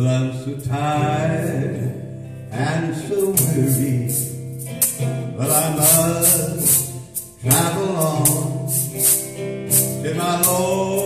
Well, I'm so tired and so weary, but I must travel on. Till my Lord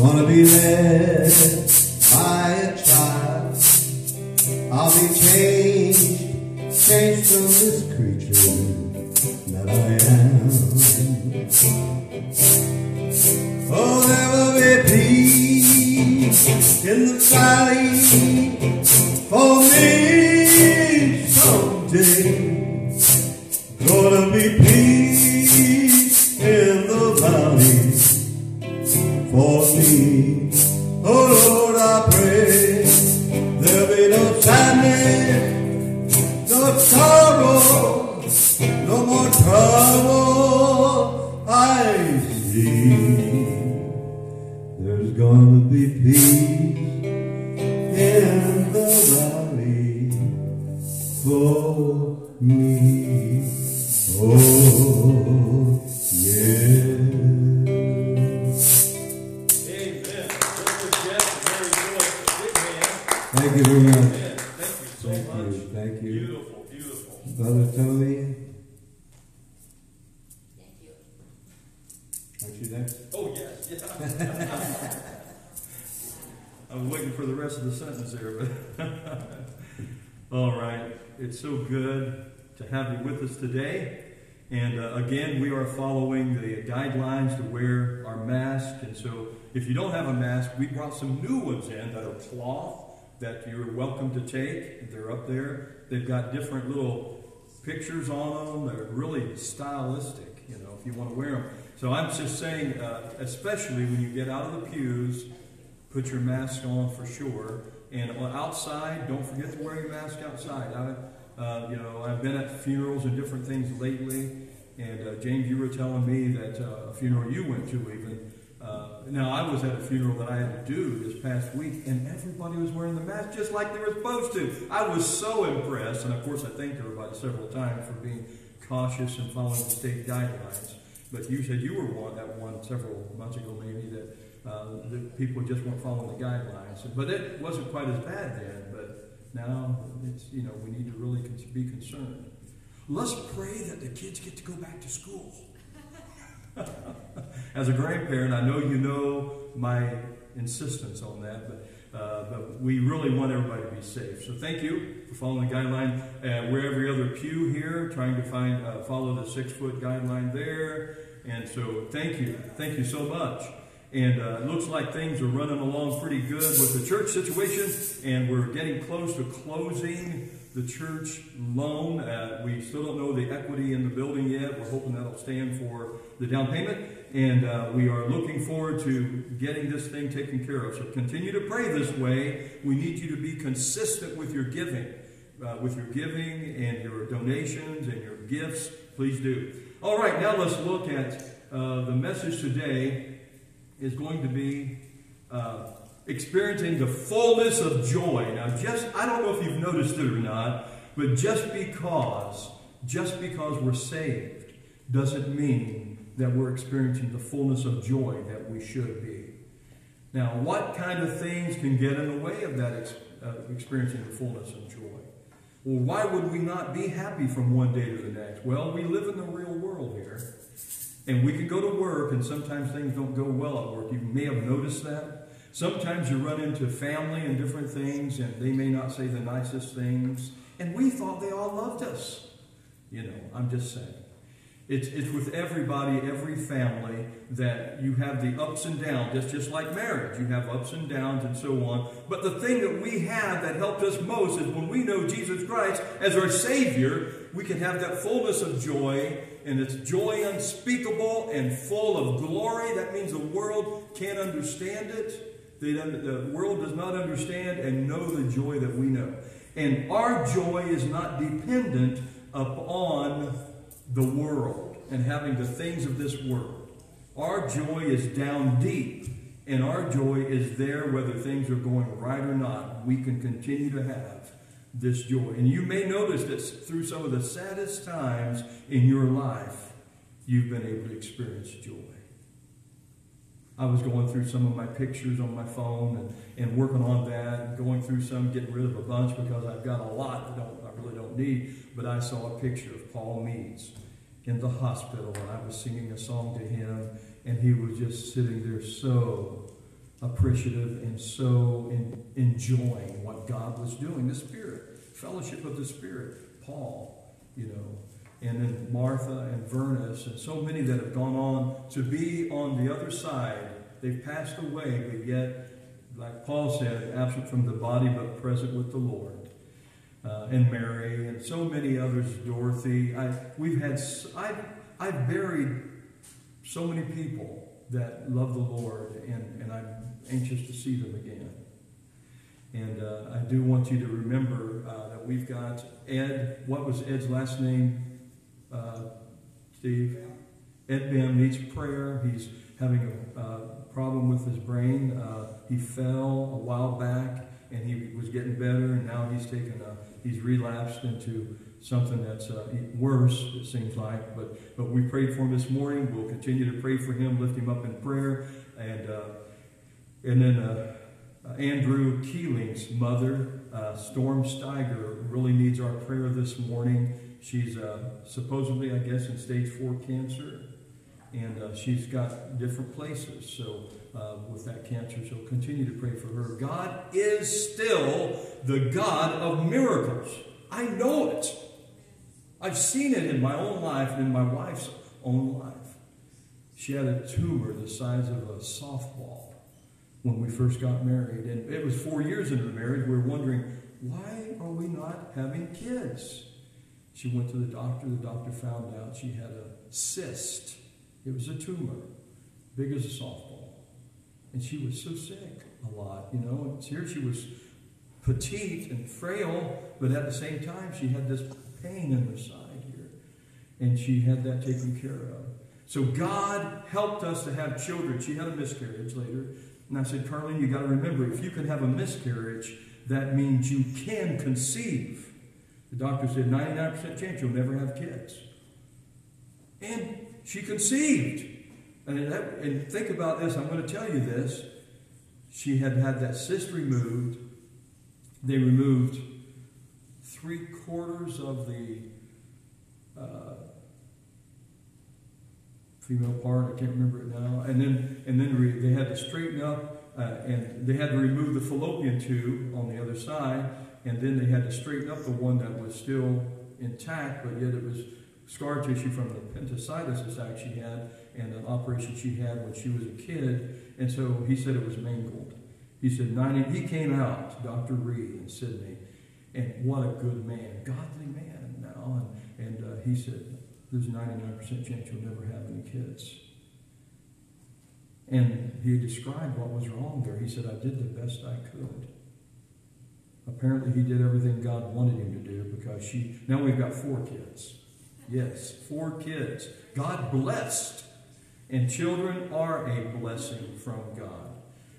gonna be led by a child. I'll be changed, changed from this creature that I am. Oh, there will be peace in the valley good to have you with us today. And uh, again, we are following the guidelines to wear our mask. And so, if you don't have a mask, we brought some new ones in that are cloth that you're welcome to take. They're up there. They've got different little pictures on them. They're really stylistic, you know, if you want to wear them. So I'm just saying, uh, especially when you get out of the pews, put your mask on for sure. And outside, don't forget to wear your mask outside. I, uh, you know, I've been at funerals and different things lately. And uh, James, you were telling me that uh, a funeral you went to even. Uh, now I was at a funeral that I had to do this past week, and everybody was wearing the mask just like they were supposed to. I was so impressed, and of course I thanked everybody several times for being cautious and following the state guidelines. But you said you were one that one several months ago, maybe that uh, the people just weren't following the guidelines. But it wasn't quite as bad then. Now it's you know we need to really be concerned. Let's pray that the kids get to go back to school. As a grandparent, I know you know my insistence on that, but uh, but we really want everybody to be safe. So thank you for following the guideline. Uh, we're every other pew here, trying to find uh, follow the six foot guideline there, and so thank you, thank you so much. And uh, it looks like things are running along pretty good with the church situation, and we're getting close to closing the church loan. Uh, we still don't know the equity in the building yet. We're hoping that'll stand for the down payment, and uh, we are looking forward to getting this thing taken care of. So continue to pray this way. We need you to be consistent with your giving, uh, with your giving and your donations and your gifts. Please do. All right, now let's look at uh, the message today is going to be uh, experiencing the fullness of joy. Now, just, I don't know if you've noticed it or not, but just because, just because we're saved doesn't mean that we're experiencing the fullness of joy that we should be. Now, what kind of things can get in the way of that ex- uh, experiencing the fullness of joy? Well, why would we not be happy from one day to the next? Well, we live in the real world here. And we can go to work, and sometimes things don't go well at work. You may have noticed that. Sometimes you run into family and different things, and they may not say the nicest things. And we thought they all loved us. You know, I'm just saying. It's, it's with everybody, every family, that you have the ups and downs. It's just like marriage. You have ups and downs and so on. But the thing that we have that helped us most is when we know Jesus Christ as our Savior, we can have that fullness of joy, and it's joy unspeakable and full of glory. That means the world can't understand it. They the world does not understand and know the joy that we know. And our joy is not dependent upon the world and having the things of this world. Our joy is down deep, and our joy is there whether things are going right or not. We can continue to have this joy. And you may notice that through some of the saddest times in your life, you've been able to experience joy. I was going through some of my pictures on my phone and, and working on that, and going through some, getting rid of a bunch because I've got a lot I, don't, really don't need. But I saw a picture of Paul Meads in the hospital, and I was singing a song to him, and he was just sitting there so appreciative and so in, enjoying what God was doing. The Spirit, fellowship of the Spirit, Paul, you know, and then Martha and Vernis, and so many that have gone on to be on the other side. They've passed away, but yet, like Paul said, absent from the body but present with the Lord. Uh, and Mary, and so many others, Dorothy. I, we've had, I've, I've buried so many people that love the Lord, and, and I'm anxious to see them again. And uh, I do want you to remember uh, that we've got Ed. What was Ed's last name? Uh, Steve. Ed Bam needs prayer. He's having a uh, problem with his brain. Uh, he fell a while back, and he was getting better, and now he's taken a he's relapsed into something that's uh, worse. It seems like, but but we prayed for him this morning. We'll continue to pray for him, lift him up in prayer, and uh, and then. Uh, Andrew Keeling's mother, uh, Storm Steiger, really needs our prayer this morning. She's uh, supposedly, I guess, in stage four cancer, and uh, she's got different places. So, uh, with that cancer, so continue to pray for her. God is still the God of miracles. I know it. I've seen it in my own life and in my wife's own life. She had a tumor the size of a softball when we first got married. And it was four years into the marriage. We were wondering, why are we not having kids? She went to the doctor. The doctor found out she had a cyst. It was a tumor, big as a softball. And she was so sick a lot, you know. Here she was petite and frail, but at the same time, she had this pain in her side here. And she had that taken care of. So God helped us to have children. She had a miscarriage later. And I said, Carlene, you got to remember, if you can have a miscarriage, that means you can conceive. The doctor said 99% chance you'll never have kids. And she conceived. And, that, and think about this, I'm going to tell you this. She had had that cyst removed. They removed three quarters of the uh, female part. I can't remember it now. And then and then re, they had to straighten up, uh, and they had to remove the fallopian tube on the other side, and then they had to straighten up the one that was still intact, but yet it was scar tissue from the appendicitis attack she had and an operation she had when she was a kid. And so he said it was mangled. He said 90. He came out, Dr. Reed in Sidney, and what a good man, godly man now. And, and uh, he said, there's a 99% chance you'll never have any kids. And he described what was wrong there. He said, I did the best I could. Apparently, he did everything God wanted him to do because she. Now we've got four kids. Yes, four kids. God blessed. And children are a blessing from God.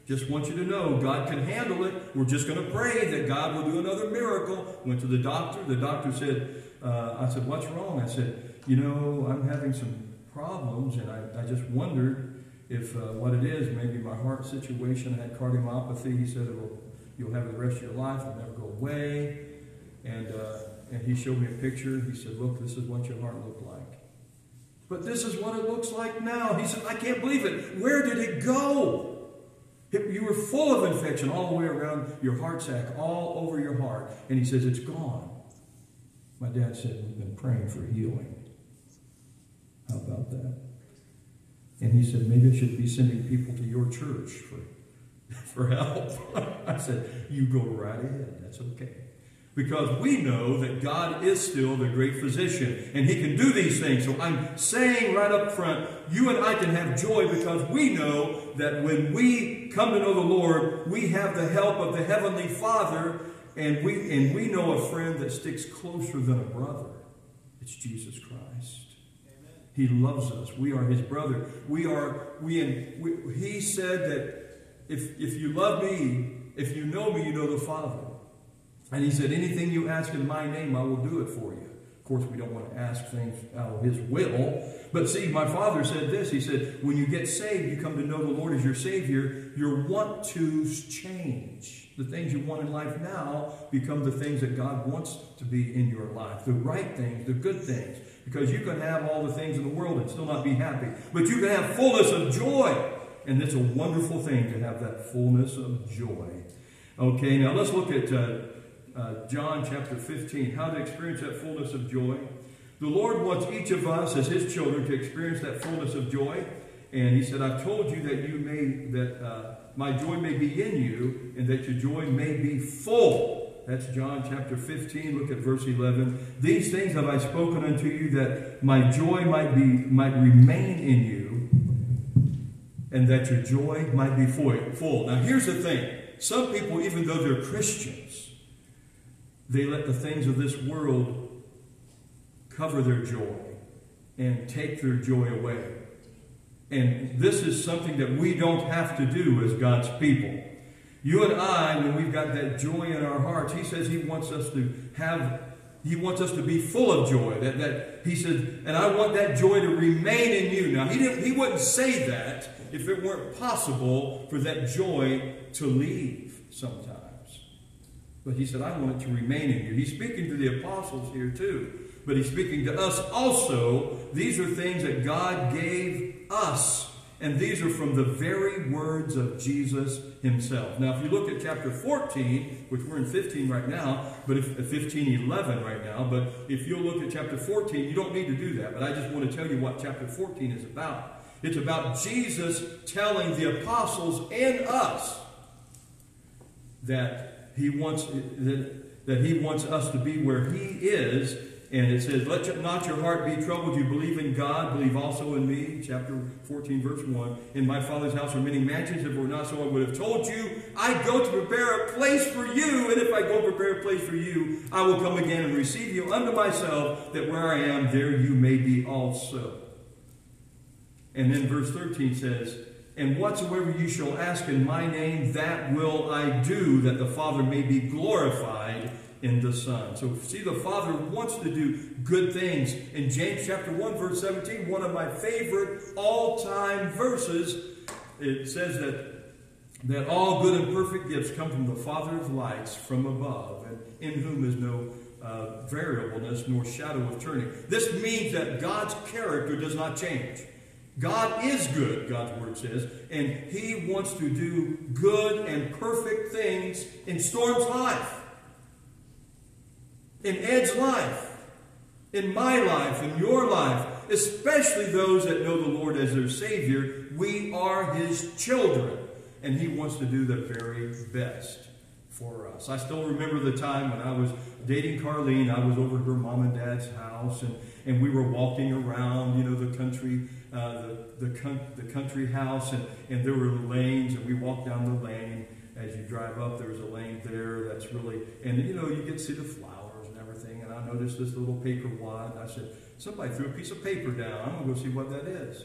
Just want you to know God can handle it. We're just going to pray that God will do another miracle. Went to the doctor. The doctor said, uh, I said, What's wrong? I said, You know, I'm having some problems, and I, I just wondered if uh, what it is, maybe my heart situation, I had cardiomyopathy. He said, It'll, You'll have it the rest of your life, it'll never go away. And, uh, and he showed me a picture. He said, Look, this is what your heart looked like. But this is what it looks like now. He said, I can't believe it. Where did it go? You were full of infection all the way around your heart sac, all over your heart. And he says, It's gone. My dad said, We've been praying for healing. How about that? And he said, Maybe I should be sending people to your church for, for help. I said, You go right ahead. That's okay. Because we know that God is still the great physician and He can do these things. So I'm saying right up front, you and I can have joy because we know that when we come to know the Lord, we have the help of the Heavenly Father and we, and we know a friend that sticks closer than a brother. It's Jesus Christ. He loves us. We are His brother. We are, we, and we, He said that if, if you love me, if you know me, you know the Father. And he said, Anything you ask in my name, I will do it for you. Of course, we don't want to ask things out of his will. But see, my father said this. He said, When you get saved, you come to know the Lord as your Savior, your want to's change. The things you want in life now become the things that God wants to be in your life. The right things, the good things. Because you can have all the things in the world and still not be happy. But you can have fullness of joy. And it's a wonderful thing to have that fullness of joy. Okay, now let's look at. Uh, uh, John chapter 15, how to experience that fullness of joy. The Lord wants each of us as His children to experience that fullness of joy. And He said, I've told you that you may, that uh, my joy may be in you, and that your joy may be full. That's John chapter 15. Look at verse 11. These things have I spoken unto you that my joy might be might remain in you, and that your joy might be full. Now here's the thing. Some people, even though they're Christians, they let the things of this world cover their joy and take their joy away. And this is something that we don't have to do as God's people. You and I, when we've got that joy in our hearts, He says He wants us to have, He wants us to be full of joy. That, that He said, and I want that joy to remain in you. Now, He, didn't, he wouldn't say that if it weren't possible for that joy to leave sometimes. But he said, I want it to remain in you. He's speaking to the apostles here too. But he's speaking to us also. These are things that God gave us. And these are from the very words of Jesus himself. Now, if you look at chapter 14, which we're in 15 right now, but if uh, 15, 11 right now, but if you'll look at chapter 14, you don't need to do that. But I just want to tell you what chapter 14 is about. It's about Jesus telling the apostles and us that he wants that, that he wants us to be where he is. And it says, Let not your heart be troubled. You believe in God, believe also in me. Chapter 14, verse 1. In my Father's house are many mansions. If it were not so, I would have told you. I go to prepare a place for you. And if I go prepare a place for you, I will come again and receive you unto myself, that where I am, there you may be also. And then verse 13 says, and whatsoever you shall ask in my name, that will I do, that the Father may be glorified in the Son. So see, the Father wants to do good things. In James chapter 1, verse 17, one of my favorite all-time verses, it says that that all good and perfect gifts come from the Father of lights from above, and in whom is no uh, variableness nor shadow of turning. This means that God's character does not change. God is good, God's word says, and He wants to do good and perfect things in Storm's life, in Ed's life, in my life, in your life, especially those that know the Lord as their Savior. We are His children, and He wants to do the very best for us. I still remember the time when I was dating Carlene. I was over at her mom and dad's house, and, and we were walking around, you know, the country uh, the, the, the, country house, and, and there were lanes, and we walked down the lane. As you drive up, there's a lane there that's really, and you know, you get to see the flowers and everything. And I noticed this little paper wad. I said, Somebody threw a piece of paper down. I'm going to go see what that is.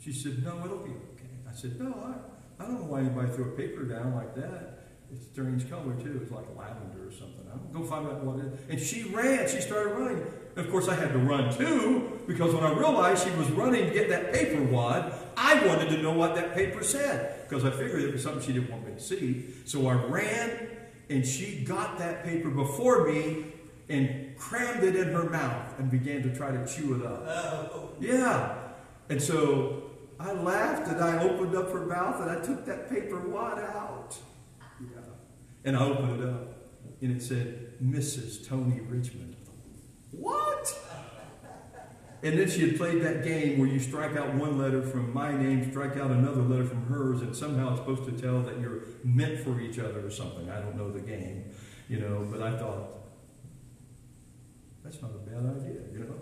She said, No, it'll be okay. I said, No, I, I don't know why anybody threw a paper down like that. It's strange color too. It's like lavender or something. I'm gonna go find out what it is. And she ran. She started running. And of course, I had to run too because when I realized she was running to get that paper wad, I wanted to know what that paper said because I figured it was something she didn't want me to see. So I ran, and she got that paper before me and crammed it in her mouth and began to try to chew it up. Oh. Yeah. And so I laughed and I opened up her mouth and I took that paper wad out. Yeah. And I opened it up and it said, Mrs. Tony Richmond. What? And then she had played that game where you strike out one letter from my name, strike out another letter from hers, and somehow it's supposed to tell that you're meant for each other or something. I don't know the game, you know, but I thought, that's not a bad idea, you know.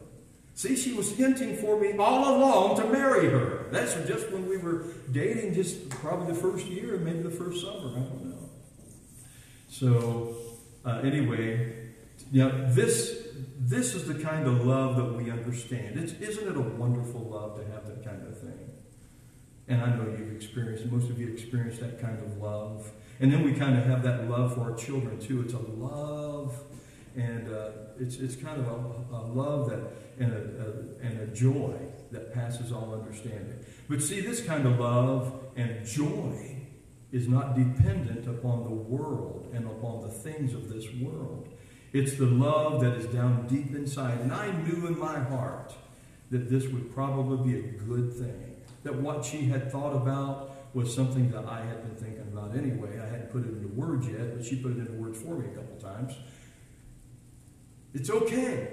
See, she was hinting for me all along to marry her. That's just when we were dating, just probably the first year, maybe the first summer. I don't know. So, uh, anyway, you know, this this is the kind of love that we understand. It's, isn't it a wonderful love to have that kind of thing? And I know you've experienced, most of you experienced that kind of love. And then we kind of have that love for our children too. It's a love, and uh, it's it's kind of a, a love that and a, a, and a joy that passes all understanding. But see, this kind of love and joy is not dependent upon the world and upon the things of this world. It's the love that is down deep inside. And I knew in my heart that this would probably be a good thing. That what she had thought about was something that I had been thinking about anyway. I hadn't put it into words yet, but she put it into words for me a couple times. It's okay.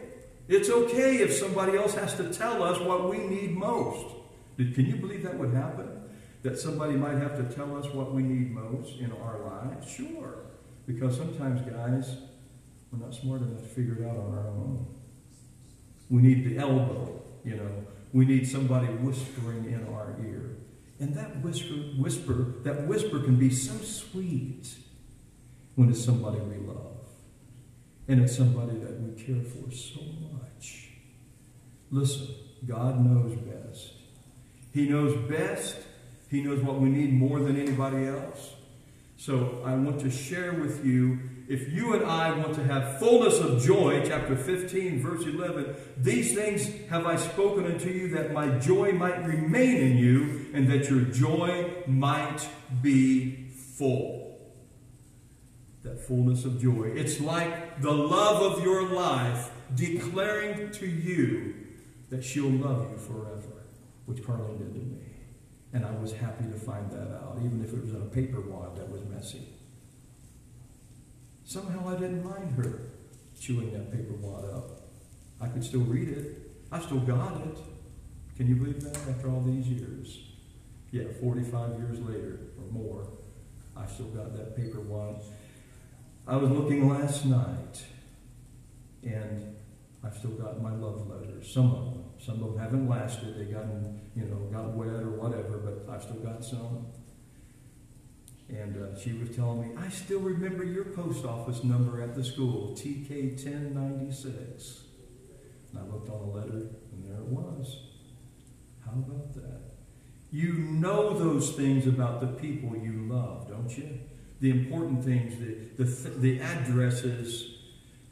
It's okay if somebody else has to tell us what we need most. Can you believe that would happen? That somebody might have to tell us what we need most in our lives? Sure. Because sometimes, guys, we're not smart enough to figure it out on our own. We need the elbow, you know. We need somebody whispering in our ear. And that whisper, whisper, that whisper can be so sweet when it's somebody we love. And it's somebody that we care for so much. Listen, God knows best. He knows best. He knows what we need more than anybody else. So I want to share with you if you and I want to have fullness of joy, chapter 15, verse 11, these things have I spoken unto you that my joy might remain in you and that your joy might be full. That fullness of joy. It's like the love of your life declaring to you that she'll love you forever, which Carlene did to me. And I was happy to find that out, even if it was in a paper wad that was messy. Somehow I didn't mind her chewing that paper wad up. I could still read it. I still got it. Can you believe that after all these years? Yeah, 45 years later or more, I still got that paper wad. I was looking last night, and I've still got my love letters. Some of them. Some of them haven't lasted. They got, you know, got wet or whatever, but I've still got some. And uh, she was telling me, I still remember your post office number at the school, TK 1096. And I looked on the letter, and there it was. How about that? You know those things about the people you love, don't you? The important things, the, the, the addresses,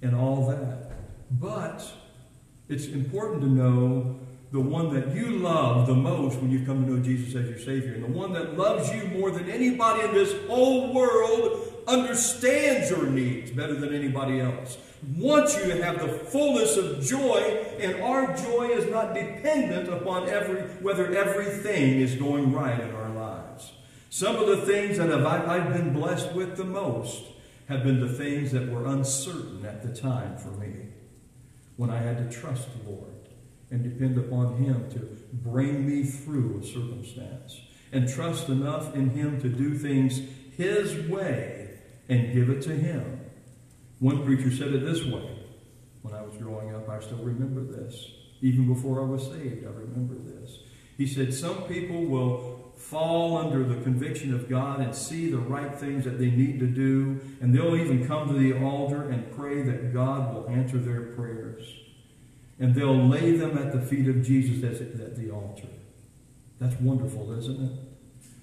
and all that. But it's important to know the one that you love the most when you come to know Jesus as your Savior, and the one that loves you more than anybody in this whole world understands your needs better than anybody else. Wants you to have the fullness of joy, and our joy is not dependent upon every whether everything is going right in our lives. Some of the things that have, I've been blessed with the most have been the things that were uncertain at the time for me when I had to trust the Lord and depend upon Him to bring me through a circumstance and trust enough in Him to do things His way and give it to Him. One preacher said it this way when I was growing up. I still remember this. Even before I was saved, I remember this. He said, Some people will fall under the conviction of God and see the right things that they need to do, and they'll even come to the altar and pray that God will answer their prayers and they'll lay them at the feet of Jesus at the altar. That's wonderful, isn't it?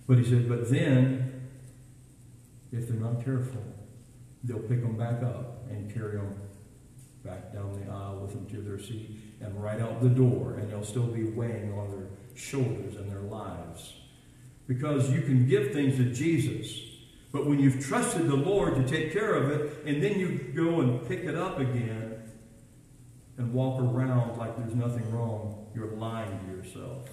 But he said, but then, if they're not careful, they'll pick them back up and carry them back down the aisle with them to their seat and right out the door, and they'll still be weighing on their shoulders and their lives. Because you can give things to Jesus, but when you've trusted the Lord to take care of it, and then you go and pick it up again and walk around like there's nothing wrong, you're lying to yourself.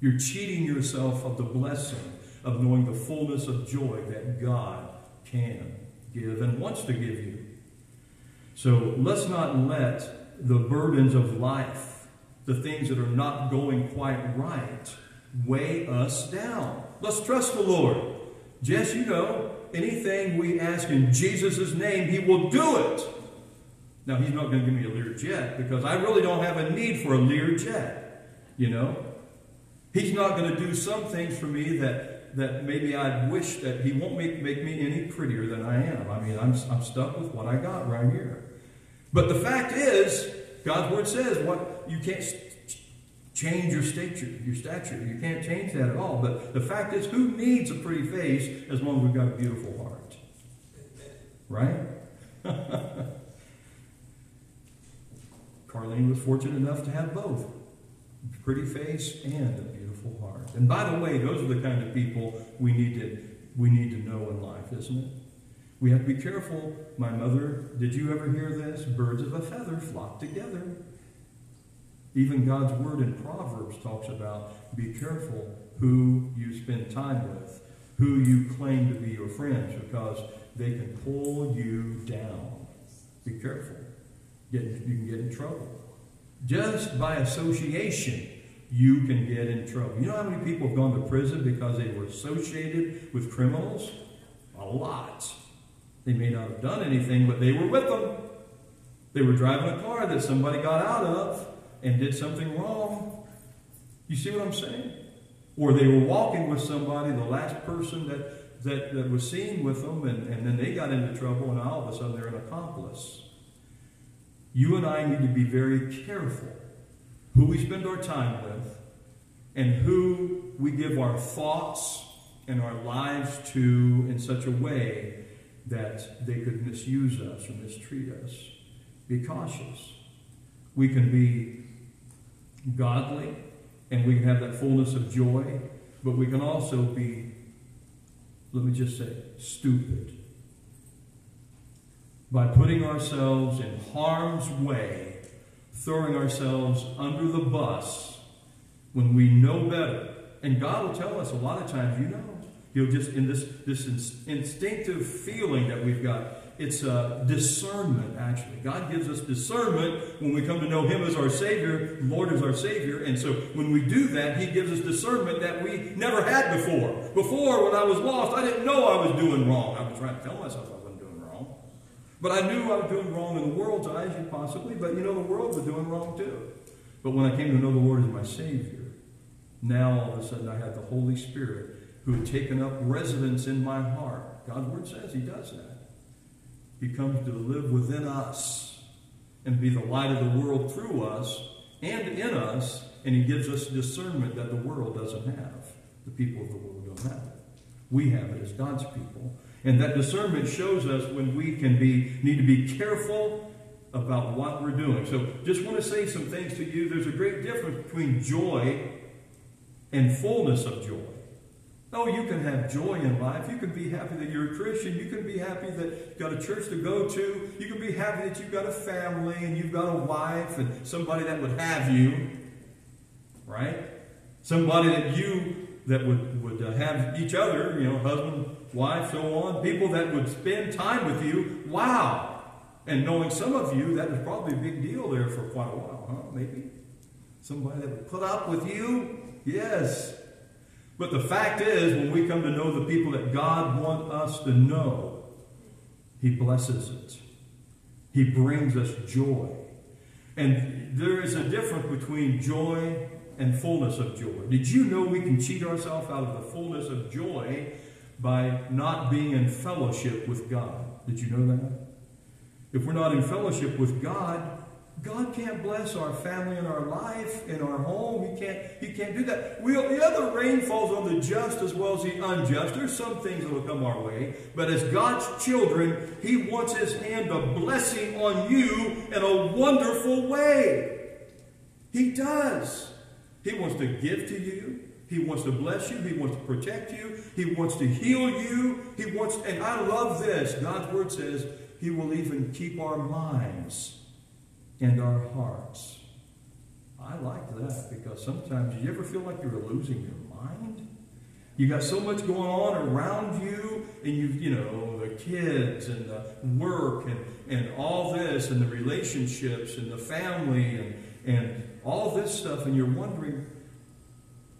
You're cheating yourself of the blessing of knowing the fullness of joy that God can give and wants to give you. So let's not let the burdens of life, the things that are not going quite right, weigh us down. Let's trust the Lord. Jess, you know, anything we ask in Jesus' name, He will do it. Now, He's not going to give me a Lear jet because I really don't have a need for a Lear jet, you know. He's not going to do some things for me that, that maybe I'd wish that He won't make, make me any prettier than I am. I mean, I'm, I'm stuck with what I got right here. But the fact is, God's Word says what you can't change your stature, your stature. You can't change that at all. But the fact is, who needs a pretty face as long as we've got a beautiful heart? Right? Carlene was fortunate enough to have both pretty face and a beautiful heart. And by the way, those are the kind of people we need to we need to know in life, isn't it? We have to be careful. My mother, did you ever hear this? Birds of a feather flock together. Even God's word in Proverbs talks about be careful who you spend time with, who you claim to be your friends, because they can pull you down. Be careful. Get, you can get in trouble. Just by association, you can get in trouble. You know how many people have gone to prison because they were associated with criminals? A lot. They may not have done anything, but they were with them. They were driving a car that somebody got out of and did something wrong. You see what I'm saying? Or they were walking with somebody, the last person that, that, that was seen with them, and, and then they got into trouble, and all of a sudden they're an accomplice. You and I need to be very careful who we spend our time with and who we give our thoughts and our lives to in such a way that they could misuse us or mistreat us. Be cautious. We can be godly and we can have that fullness of joy, but we can also be, let me just say, stupid. By putting ourselves in harm's way, throwing ourselves under the bus when we know better. And God will tell us a lot of times, you know, He'll just, in this, this instinctive feeling that we've got, it's a discernment, actually. God gives us discernment when we come to know Him as our Savior, Lord as our Savior. And so when we do that, He gives us discernment that we never had before. Before, when I was lost, I didn't know I was doing wrong. I was trying to tell myself I. But I knew I was doing wrong in the world's eyes, possibly, but you know, the world was doing wrong too. But when I came to know the Lord as my Savior, now all of a sudden I had the Holy Spirit who had taken up residence in my heart. God's Word says He does that. He comes to live within us and be the light of the world through us and in us, and He gives us discernment that the world doesn't have. The people of the world don't have. We have it as God's people. And that discernment shows us when we can be need to be careful about what we're doing. So just want to say some things to you. There's a great difference between joy and fullness of joy. Oh, you can have joy in life. You can be happy that you're a Christian. You can be happy that you've got a church to go to. You can be happy that you've got a family and you've got a wife and somebody that would have you. Right? Somebody that you that would, would uh, have each other, you know, husband, wife, so on, people that would spend time with you. Wow. And knowing some of you, that was probably a big deal there for quite a while, huh? Maybe. Somebody that would put up with you. Yes. But the fact is, when we come to know the people that God wants us to know, He blesses it. He brings us joy. And there is a difference between joy and fullness of joy. Did you know we can cheat ourselves out of the fullness of joy by not being in fellowship with God? Did you know that? If we're not in fellowship with God, God can't bless our family and our life in our home. He can't, he can't do that. We'll, the other rain falls on the just as well as the unjust. There's some things that will come our way. But as God's children, He wants His hand of blessing on you in a wonderful way. He does. He wants to give to you. He wants to bless you. He wants to protect you. He wants to heal you. He wants, and I love this. God's word says He will even keep our minds and our hearts. I like that because sometimes you ever feel like you're losing your mind? You got so much going on around you, and you you know the kids and the work and and all this and the relationships and the family and and all this stuff, and you're wondering,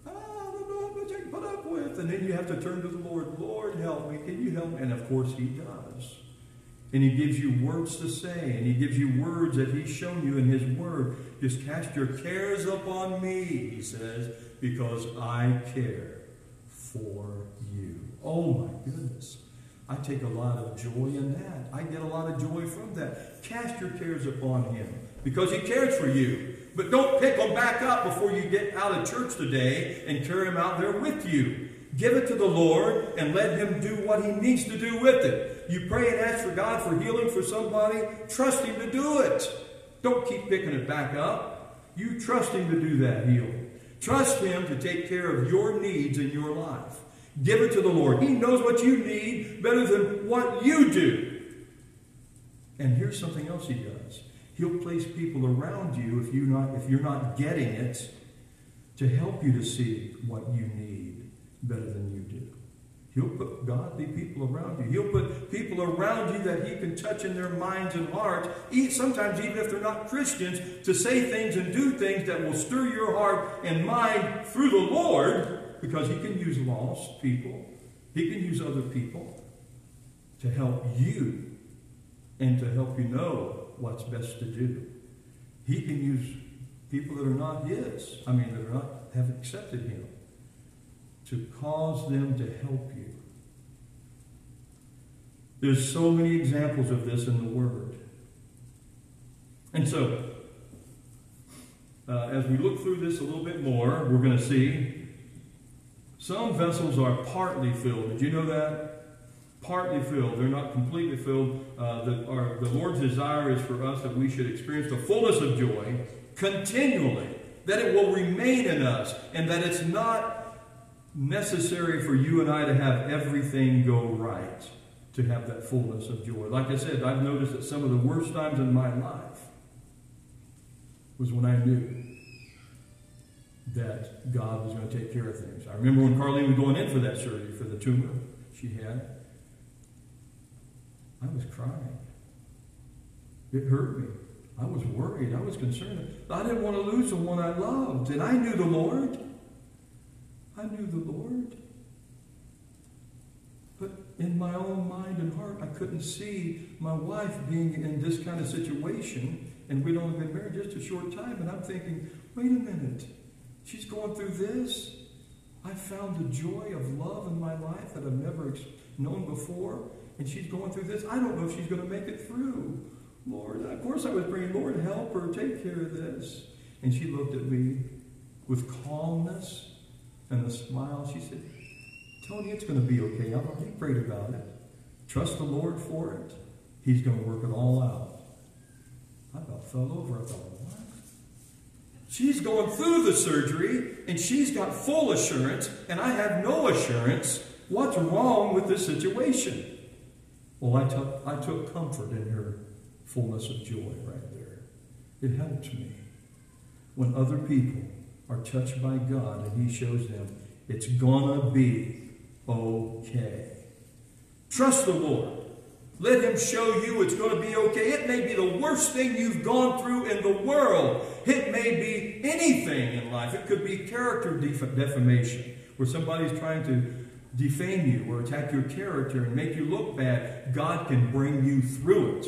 "Ah, I don't know how much I can put up with, and then you have to turn to the Lord. Lord, help me. Can you help me? And of course, He does. And he gives you words to say, and he gives you words that he's shown you in his word. Just cast your cares upon me, he says, because I care for you. Oh my goodness. I take a lot of joy in that. I get a lot of joy from that. Cast your cares upon him because he cares for you. But don't pick them back up before you get out of church today and carry them out there with you. Give it to the Lord and let Him do what He needs to do with it. You pray and ask for God for healing for somebody, trust Him to do it. Don't keep picking it back up. You trust Him to do that healing. Trust Him to take care of your needs in your life. Give it to the Lord. He knows what you need better than what you do. And here's something else He does. He'll place people around you if you not if you're not getting it to help you to see what you need better than you do. He'll put godly people around you. He'll put people around you that he can touch in their minds and hearts, sometimes even if they're not Christians, to say things and do things that will stir your heart and mind through the Lord, because he can use lost people. He can use other people to help you and to help you know what's best to do. He can use people that are not his, I mean, that are not, haven't accepted him, to cause them to help you. There's so many examples of this in the Word. And so, uh, as we look through this a little bit more, we're going to see some vessels are partly filled. Did you know that? Partly filled. They're not completely filled. Uh, the, our, the Lord's desire is for us that we should experience the fullness of joy continually, that it will remain in us, and that it's not necessary for you and I to have everything go right to have that fullness of joy. Like I said, I've noticed that some of the worst times in my life was when I knew that God was going to take care of things. I remember when Carlene was going in for that surgery for the tumor she had. I was crying. It hurt me. I was worried. I was concerned. I didn't want to lose the one I loved. And I knew the Lord. I knew the Lord. But in my own mind and heart, I couldn't see my wife being in this kind of situation. And we'd only been married just a short time. And I'm thinking, wait a minute. She's going through this. I found the joy of love in my life that I've never known before. And she's going through this. I don't know if she's going to make it through. Lord, of course I was praying, Lord, help her, take care of this. And she looked at me with calmness and a smile. She said, Tony, it's going to be okay. I've already prayed about it. Trust the Lord for it. He's going to work it all out. I about fell over. I thought, what? She's going through the surgery and she's got full assurance, and I have no assurance. What's wrong with this situation? Well, I took, I took comfort in her fullness of joy right there. It helped me when other people are touched by God and He shows them it's gonna be okay. Trust the Lord. Let Him show you it's to be okay. It may be the worst thing you've gone through in the world. It may be anything in life. It could be character def- defamation, where somebody's trying to defame you or attack your character and make you look bad. God can bring you through it.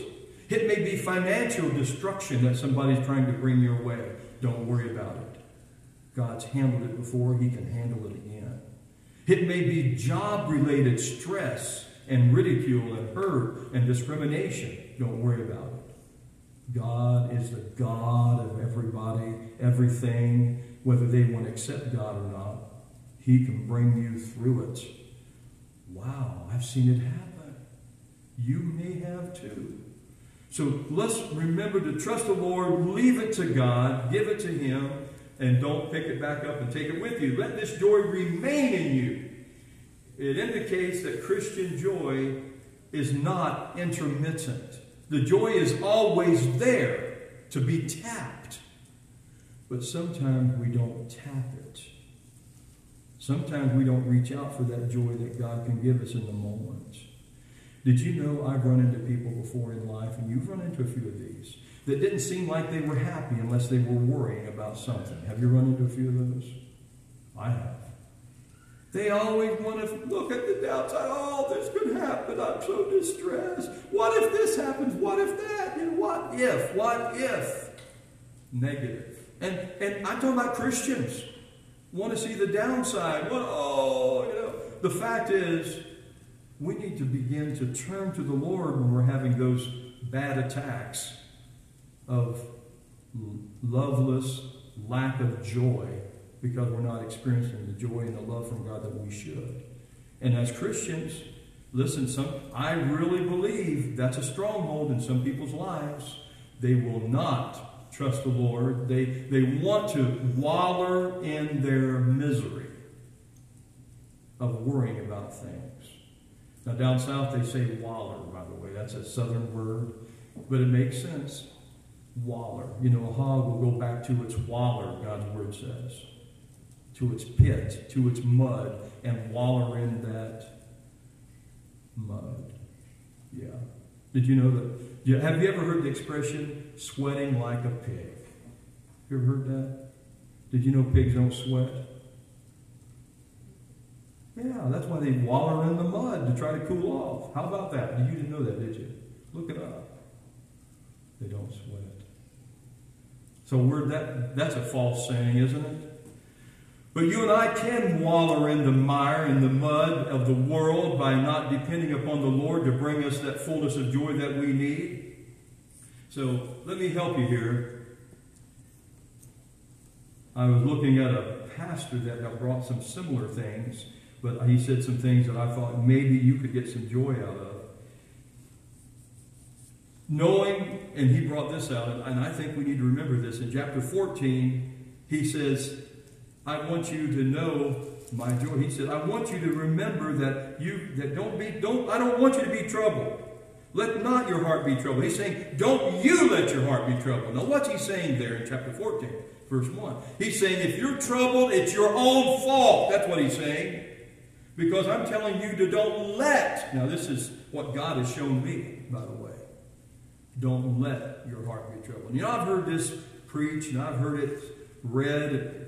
It may be financial destruction that somebody's trying to bring your way. Don't worry about it. God's handled it before, He can handle it again. It may be job related stress and ridicule and hurt and discrimination. Don't worry about it. God is the God of everybody, everything, whether they want to accept God or not. He can bring you through it. Wow, I've seen it happen. You may have too. So let's remember to trust the Lord, leave it to God, give it to Him, and don't pick it back up and take it with you. Let this joy remain in you. It indicates that Christian joy is not intermittent. The joy is always there to be tapped. But sometimes we don't tap it. Sometimes we don't reach out for that joy that God can give us in the moment. Did you know I've run into people before in life, and you've run into a few of these, that didn't seem like they were happy unless they were worrying about something? Have you run into a few of those? I have. They always want to look at the downside. Oh, this could happen. I'm so distressed. What if this happens? What if that? And what if? What if? Negative. And and I'm talking about Christians. Want to see the downside. What oh, you know. The fact is, we need to begin to turn to the Lord when we're having those bad attacks of loveless lack of joy because we're not experiencing the joy and the love from God that we should. And as Christians, listen, some I really believe that's a stronghold in some people's lives. They will not trust the Lord. They they want to waller in their misery of worrying about things. Now down south they say waller, by the way. That's a southern word, but it makes sense. Waller. You know, a hog will go back to its waller, God's word says to its pit, to its mud, and waller in that mud. Yeah. Did you know that? Have you ever heard the expression sweating like a pig? You ever heard that? Did you know pigs don't sweat? Yeah, that's why they waller in the mud to try to cool off. How about that? You didn't know that, did you? Look it up. They don't sweat. So we're that that's a false saying, isn't it? But you and I can waller in the mire, and the mud of the world by not depending upon the Lord to bring us that fullness of joy that we need. So let me help you here. I was looking at a pastor that had brought some similar things, but he said some things that I thought maybe you could get some joy out of. Knowing, and he brought this out, and I think we need to remember this. In chapter 14, he says, I want you to know my joy. He said, I want you to remember that you that don't be don't I don't want you to be troubled. Let not your heart be troubled. He's saying, don't you let your heart be troubled. Now, what's he saying there in chapter 14, verse 1? He's saying, if you're troubled, it's your own fault. That's what he's saying. Because I'm telling you to don't let. Now, this is what God has shown me, by the way. Don't let your heart be troubled. You know, I've heard this preached and I've heard it read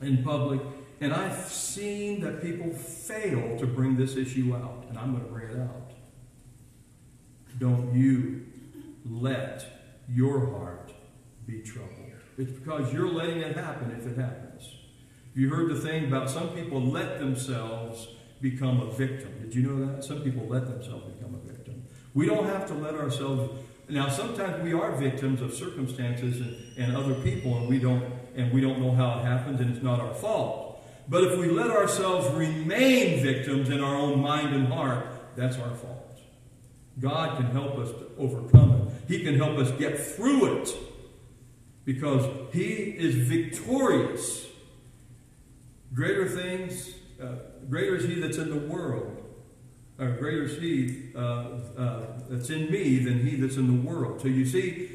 in public. And I've seen that people fail to bring this issue out, and I'm going to bring it out. Don't you let your heart be troubled. It's because you're letting it happen if it happens. You heard the thing about some people let themselves become a victim. Did you know that? Some people let themselves become a victim. We don't have to let ourselves. Now, sometimes we are victims of circumstances and, and other people, and we don't and we don't know how it happens, and it's not our fault. But if we let ourselves remain victims in our own mind and heart, that's our fault. God can help us to overcome it. He can help us get through it because He is victorious. Greater things, uh, greater is He that's in the world. Or greater is He uh, uh, that's in me than He that's in the world. So you see,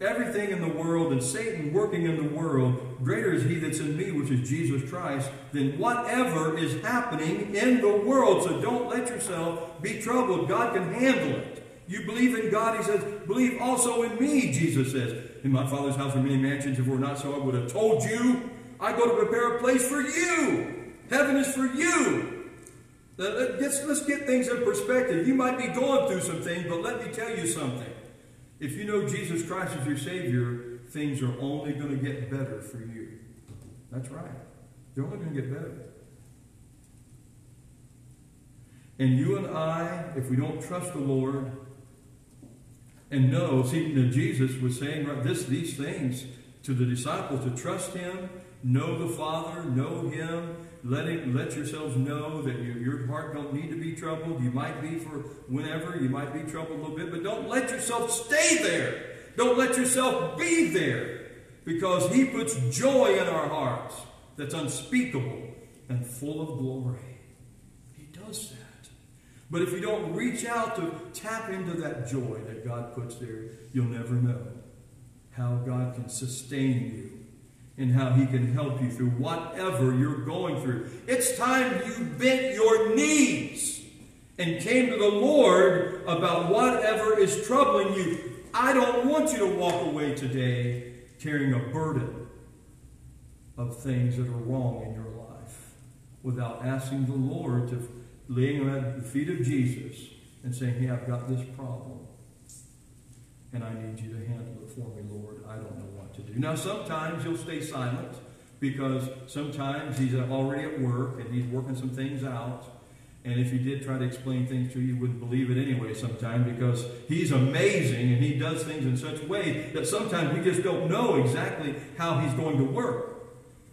everything in the world and Satan working in the world, greater is he that's in me, which is Jesus Christ, than whatever is happening in the world. So don't let yourself be troubled. God can handle it. You believe in God, he says, believe also in me, Jesus says. In my Father's house are many mansions. If it were not so, I would have told you. I go to prepare a place for you. Heaven is for you. Let's, let's get things in perspective. You might be going through some things, but let me tell you something. If you know Jesus Christ as your Savior, things are only going to get better for you. That's right. They're only going to get better. And you and I, if we don't trust the Lord, And know, see, that Jesus was saying right, this, these things to the disciples to trust Him, know the Father, know Him, let, it, let yourselves know that you, your heart don't need to be troubled. You might be for whenever, you might be troubled a little bit, but don't let yourself stay there. Don't let yourself be there because He puts joy in our hearts that's unspeakable and full of glory. He does that. But if you don't reach out to tap into that joy that God puts there, you'll never know how God can sustain you and how He can help you through whatever you're going through. It's time you bent your knees and came to the Lord about whatever is troubling you. I don't want you to walk away today carrying a burden of things that are wrong in your life without asking the Lord to laying at the feet of Jesus and saying, Hey, I've got this problem. And I need you to handle it for me, Lord. I don't know what to do. Now, sometimes you'll stay silent because sometimes he's already at work and he's working some things out. And if he did try to explain things to you, you wouldn't believe it anyway sometimes because he's amazing and he does things in such a way that sometimes we just don't know exactly how he's going to work.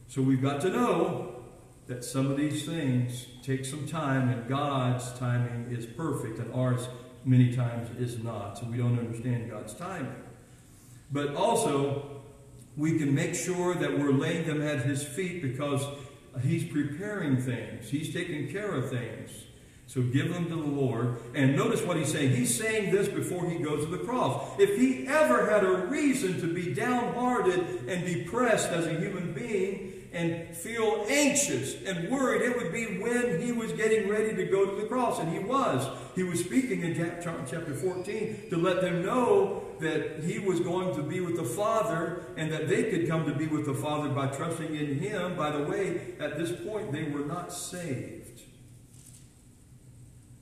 So we've got to know that some of these things take some time and God's timing is perfect and ours many times is not. So we don't understand God's timing. But also, we can make sure that we're laying them at His feet because He's preparing things, He's taking care of things. So give them to the Lord. And notice what he's saying. He's saying this before he goes to the cross. If he ever had a reason to be downhearted and depressed as a human being, and feel anxious and worried, it would be when he was getting ready to go to the cross. And he was. He was speaking in chapter 14 to let them know that he was going to be with the Father and that they could come to be with the Father by trusting in him. By the way, at this point, they were not saved.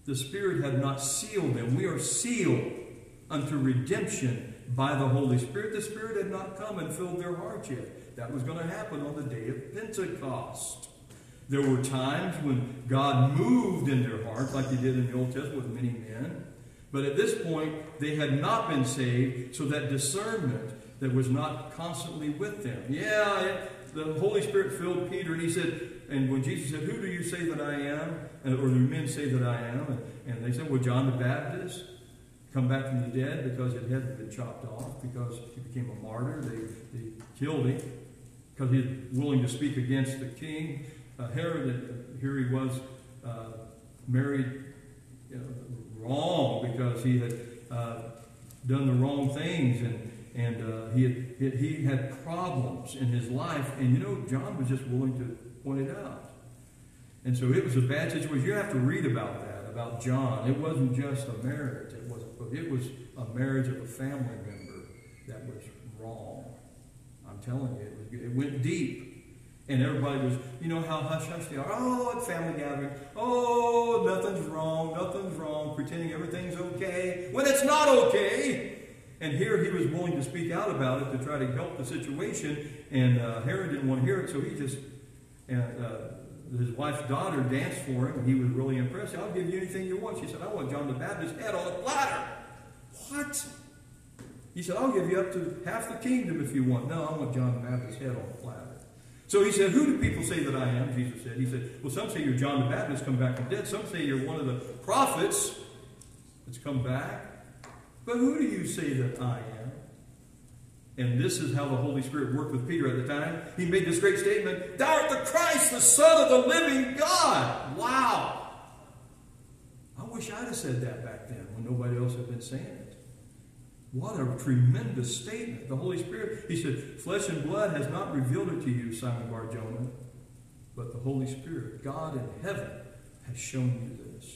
The Spirit had not sealed them. We are sealed unto redemption by the Holy Spirit. The Spirit had not come and filled their hearts yet. That was going to happen on the day of Pentecost. There were times when God moved in their hearts, like he did in the Old Testament with many men. But at this point, they had not been saved, so that discernment that was not constantly with them. Yeah, the Holy Spirit filled Peter, and he said, and when Jesus said, Who do you say that I am? And, Or do men say that I am? And they said, Well, John the Baptist come back from the dead because it hadn't been chopped off, because he became a martyr. They, they killed him because he was willing to speak against the king. Uh, Herod, uh, here he was uh, married you know, wrong because he had uh, done the wrong things and and uh, he, had, he had problems in his life. And you know, John was just willing to point it out. And so it was a bad situation. You have to read about that, about John. It wasn't just a marriage. It was, it was a marriage of a family member that was wrong. I'm telling you, it, it went deep. And everybody was, you know how hush hush they are. Oh, at family gathering. Oh, nothing's wrong, nothing's wrong, pretending everything's okay when it's not okay. And here he was willing to speak out about it to try to help the situation. And uh, Herod didn't want to hear it, so he just, and uh, his wife's daughter danced for him, and he was really impressed. I'll give you anything you want. She said, I want John the Baptist head on a platter. What? He said, I'll give you up to half the kingdom if you want. No, I want John the Baptist's head on a platter. So he said, Who do people say that I am? Jesus said. He said, Well, some say you're John the Baptist come back from dead. Some say you're one of the prophets that's come back. But who do you say that I am? And this is how the Holy Spirit worked with Peter at the time. He made this great statement Thou art the Christ, the Son of the living God. Wow. I wish I'd have said that back then when nobody else had been saying it. What a tremendous statement. The Holy Spirit, he said, Flesh and blood has not revealed it to you, Simon Bar Jonah, but the Holy Spirit, God in heaven, has shown you this.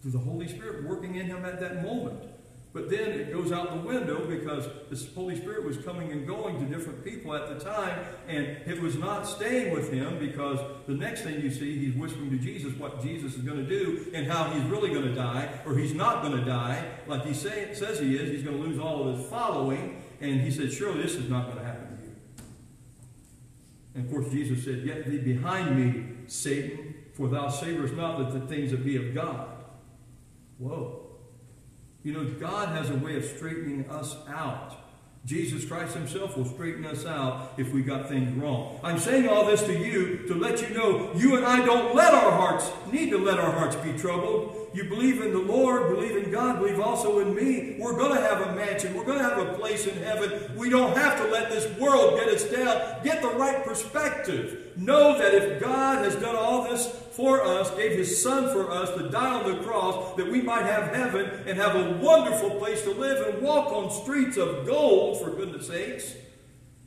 Through the Holy Spirit working in him at that moment. But then it goes out the window because the Holy Spirit was coming and going to different people at the time, and it was not staying with him because the next thing you see, he's whispering to Jesus what Jesus is going to do and how he's really going to die, or he's not going to die like he say, says he is. He's going to lose all of his following, and he said, Surely this is not going to happen to you. And of course, Jesus said, Get thee behind me, Satan, for thou savorest not the things that be of God. Whoa. You know, God has a way of straightening us out. Jesus Christ Himself will straighten us out if we got things wrong. I'm saying all this to you to let you know you and I don't let our hearts, need to let our hearts be troubled. You believe in the Lord, believe in God, believe also in me. We're going to have a mansion. We're going to have a place in heaven. We don't have to let this world get us down. Get the right perspective. Know that if God has done all this for us, gave His Son for us to die on the cross, that we might have heaven and have a wonderful place to live and walk on streets of gold, for goodness sakes,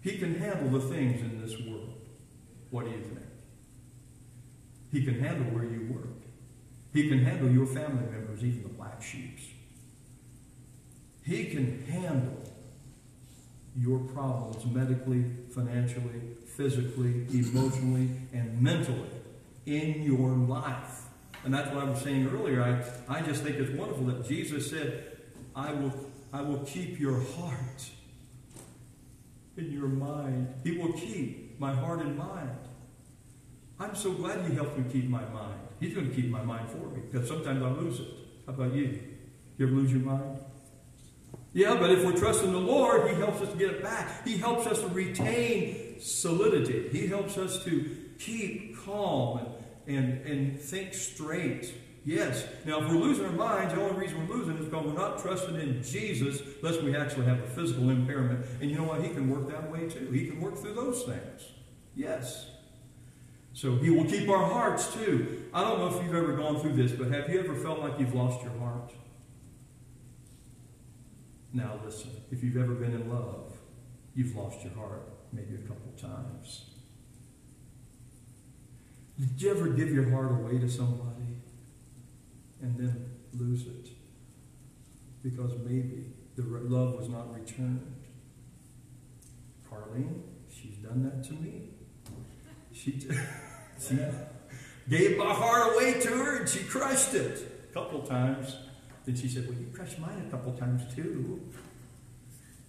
He can handle the things in this world. What do you think? He can handle where you work. He can handle your family members, even the black sheep. He can handle your problems medically, financially, physically, emotionally, and mentally in your life. And that's what I was saying earlier. I, I just think it's wonderful that Jesus said, I will, I will keep your heart in your mind. He will keep my heart and mind. I'm so glad He helped me keep my mind. He's going to keep my mind for me because sometimes I lose it. How about you? You ever lose your mind? Yeah, but if we're trusting the Lord, He helps us to get it back. He helps us to retain solidity. He helps us to keep calm and, and, and think straight. Yes. Now, if we're losing our minds, the only reason we're losing is because we're not trusting in Jesus, unless we actually have a physical impairment. And you know what? He can work that way too. He can work through those things. Yes. So he will keep our hearts too. I don't know if you've ever gone through this, but have you ever felt like you've lost your heart? Now listen, if you've ever been in love, you've lost your heart maybe a couple times. Did you ever give your heart away to somebody and then lose it? Because maybe the love was not returned. Carlene, she's done that to me. She, she gave my heart away to her and she crushed it a couple times. Then she said, Well, you crushed mine a couple times too.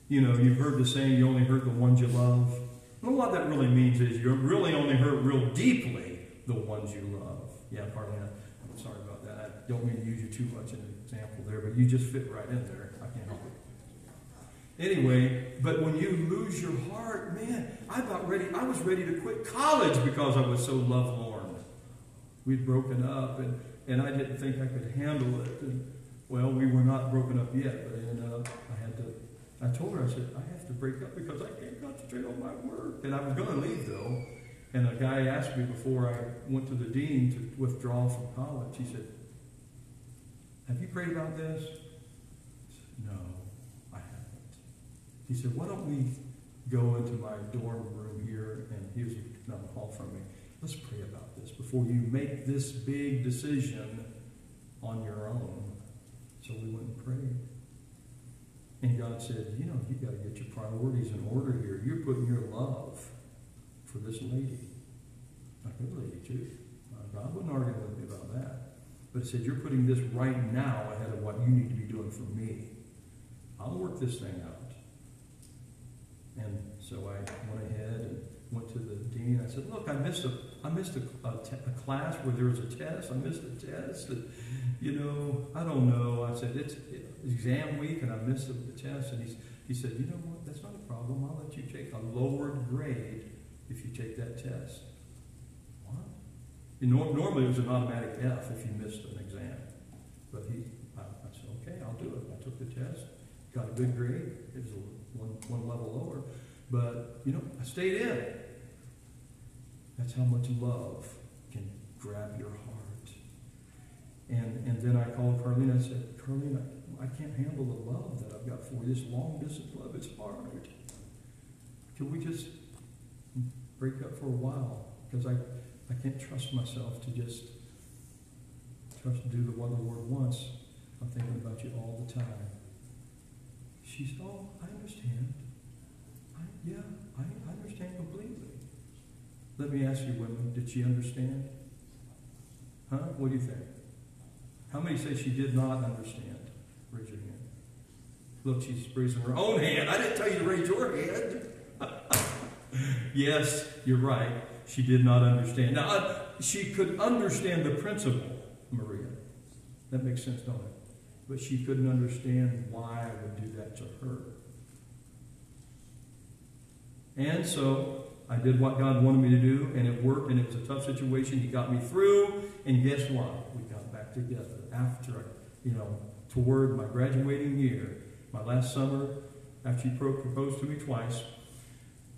You know, you've heard the saying, you only hurt the ones you love. Well, what that really means is you really only hurt real deeply the ones you love. Yeah, Carlene, I'm sorry about that. I don't mean to use you too much in an example there, but you just fit right in there. I can't help it. Anyway, but when you lose your heart, man, I about ready, I was ready to quit college because I was so lovelorn. We'd broken up and, and I didn't think I could handle it. And, well, we were not broken up yet, but ended up, uh, I had to, I told her, I said, I have to break up because I can't concentrate on my work. And I was going to leave though. And a guy asked me before I went to the dean to withdraw from college, he said, Have you prayed about this? Said, No. He said, Why don't we go into my dorm room here? And he was down the from me. Let's pray about this before you make this big decision on your own. So we went and prayed. And God said, You know, you've got to get your priorities in order here. You're putting your love for this lady. A good lady, too. God wouldn't argue with me about that. But he said, You're putting this right now ahead of what you need to be doing for me. I'll work this thing out. And so I went ahead and went to the dean. I said, Look, I missed a I missed a, a, a class where there was a test. I missed a test. And, you know, I don't know. I said, It's exam week and I missed the, the test. And he, he said, You know what? That's not a problem. I'll let you take a lowered grade if you take that test. What? You know, normally it was an automatic F if you missed an exam. But he, I, I said, okay, I'll do it. I took the test, got a good grade. It was one, one level lower. But, you know, I stayed in. That's how much love can grab your heart. And, and then I called Carlene. I said, Carlene, I, I can't handle the love that I've got for you. This long distance love, it's hard. Can we just break up for a while? Because I, I can't trust myself to just trust do the what the Lord wants. I'm thinking about you all the time. She said, Oh, I understand. I, yeah, I, I understand completely. Let me ask you, women, did she understand? Huh? What do you think? How many say she did not understand? Raise your hand. Look, she's raising her own hand. I didn't tell you to raise your hand. yes, you're right. She did not understand. Now, uh, she could understand the principle, Maria. That makes sense, don't it? But she couldn't understand why I would do that to her. And so I did what God wanted me to do, and it worked, and it was a tough situation. He got me through, and guess what? We got back together after, you know, toward my graduating year, my last summer, after she proposed to me twice.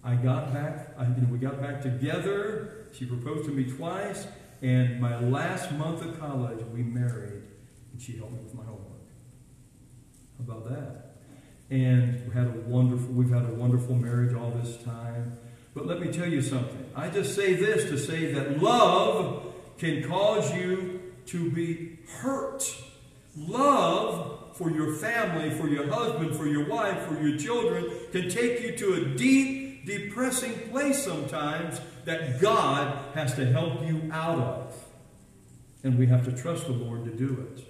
I got back, I, you know, we got back together. She proposed to me twice, and my last month of college, we married, and she helped me with my homework. About that? And we had a wonderful, we've had a wonderful marriage all this time. But let me tell you something. I just say this to say that love can cause you to be hurt. Love for your family, for your husband, for your wife, for your children can take you to a deep, depressing place sometimes that God has to help you out of. And we have to trust the Lord to do it.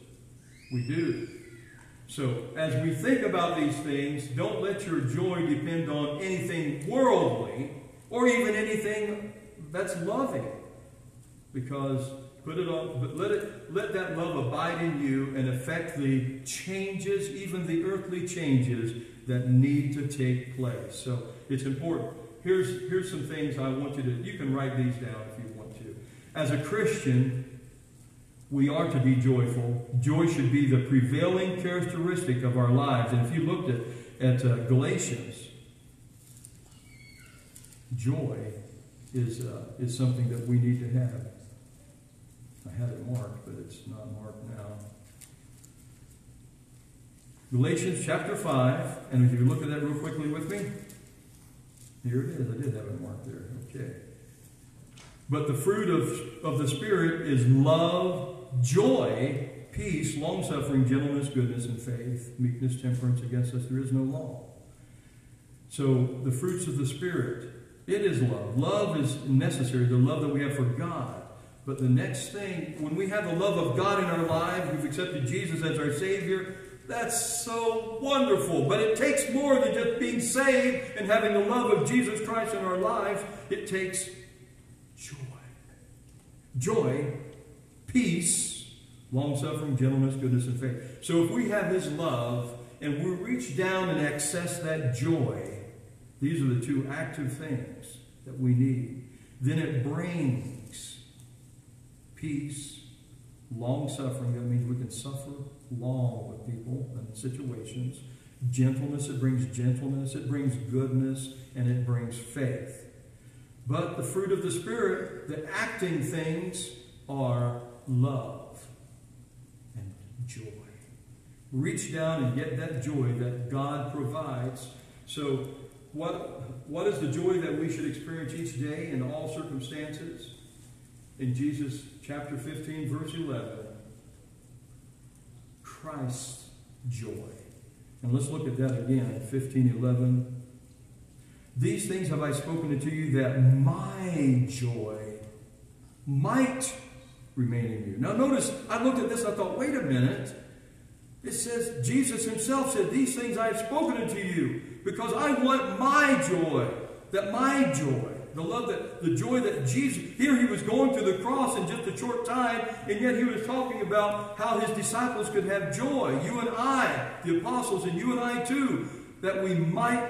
We do. So, as we think about these things, don't let your joy depend on anything worldly or even anything that's loving. Because put it on, but let it let that love abide in you and affect the changes, even the earthly changes that need to take place. So it's important. Here's here's some things I want you to you can write these down if you want to. As a Christian, we are to be joyful. Joy should be the prevailing characteristic of our lives. And if you looked at, at uh, Galatians, joy is, uh, is something that we need to have. I had it marked, but it's not marked now. Galatians chapter 5, and if you look at that real quickly with me, here it is. I did have it marked there. Okay. But the fruit of, of the Spirit is love, joy, peace, long suffering, gentleness, goodness, and faith, meekness, temperance. Against us there is no law. So the fruits of the Spirit it is love. Love is necessary, the love that we have for God. But the next thing, when we have the love of God in our lives, we've accepted Jesus as our Savior, that's so wonderful. But it takes more than just being saved and having the love of Jesus Christ in our lives. It takes joy. Joy, peace, long suffering, gentleness, goodness, and faith. So if we have His love and we reach down and access that joy, these are the two active things that we need. Then it brings peace, long suffering. That means we can suffer long with people and situations. Gentleness, it brings gentleness, it brings goodness, and it brings faith. But the fruit of the Spirit, the acting things, are love and joy. Reach down and get that joy that God provides. So what, what is the joy that we should experience each day in all circumstances? In Jesus chapter 15, verse 11, Christ's joy. And let's look at that again, 15, 11. These things have I spoken unto you that my joy might remain in you. Now notice, I looked at this, I thought, wait a minute. It says, Jesus himself said, These things I have spoken unto you because I want my joy. That my joy, the love that, the joy that Jesus, here he was going to the cross in just a short time, and yet he was talking about how his disciples could have joy. You and I, the apostles, and you and I too, that we might,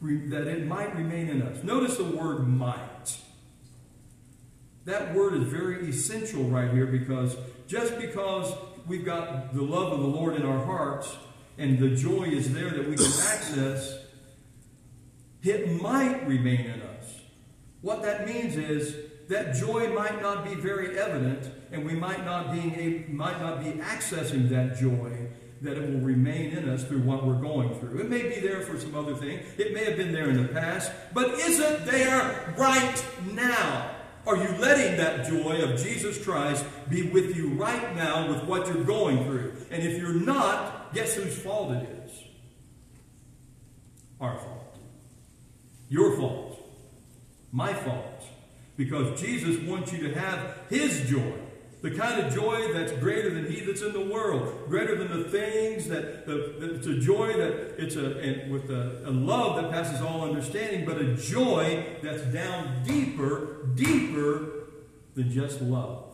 that it might remain in us. Notice the word might. That word is very essential right here because just because we've got the love of the Lord in our hearts and the joy is there that we can access, it might remain in us. What that means is that joy might not be very evident, and we might not be might not be accessing that joy. That it will remain in us through what we're going through. It may be there for some other thing. It may have been there in the past, but is it there right now? Are you letting that joy of Jesus Christ be with you right now with what you're going through? And if you're not, guess whose fault it is? Our fault. Your fault. My fault. Because Jesus wants you to have His joy. The kind of joy that's greater than he that's in the world, greater than the things that, the, it's a joy that it's a and with a, a love that passes all understanding, but a joy that's down deeper, deeper than just love.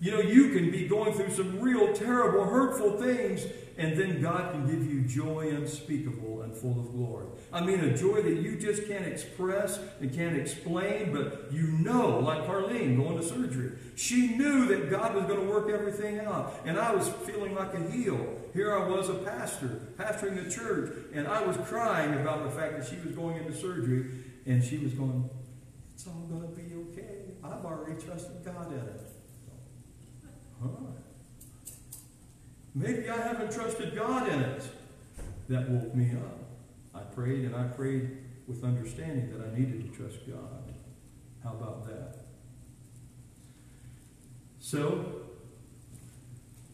You know, you can be going through some real terrible, hurtful things, and then God can give you joy unspeakable and full of glory. I mean, a joy that you just can't express and can't explain, but you know, like Carlene going to surgery. She knew that God was going to work everything out. And I was feeling like a heel. Here I was a pastor, pastoring the church, and I was crying about the fact that she was going into surgery, and she was going, It's all going to be okay. I've already trusted God in it. Maybe I haven't trusted God in it. That woke me up. I prayed and I prayed with understanding that I needed to trust God. How about that? So,